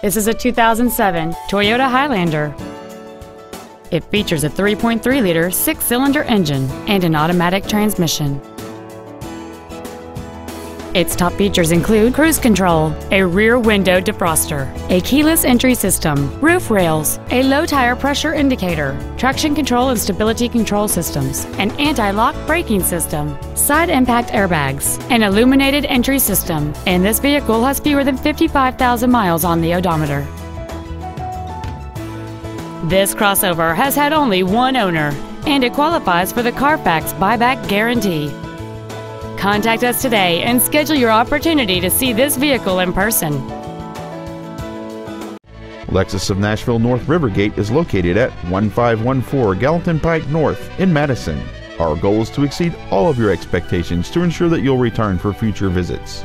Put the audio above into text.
This is a 2007 Toyota Highlander. It features a 3.3-liter six-cylinder engine and an automatic transmission. Its top features include cruise control, a rear window defroster, a keyless entry system, roof rails, a low tire pressure indicator, traction control and stability control systems, an anti-lock braking system, side impact airbags, an illuminated entry system, and this vehicle has fewer than 55,000 miles on the odometer. This crossover has had only one owner, and it qualifies for the Carfax buyback guarantee. Contact us today and schedule your opportunity to see this vehicle in person. Lexus of Nashville North Rivergate is located at 1514 Gallatin Pike North in Madison. Our goal is to exceed all of your expectations to ensure that you'll return for future visits.